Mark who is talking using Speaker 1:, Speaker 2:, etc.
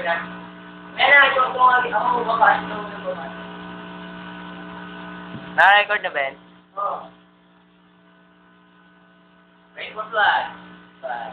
Speaker 1: na. May na, ito ko nga, ako babas, ito ko babas.
Speaker 2: Na-record na, Ben?
Speaker 1: Oo. Wait for flag. Flag.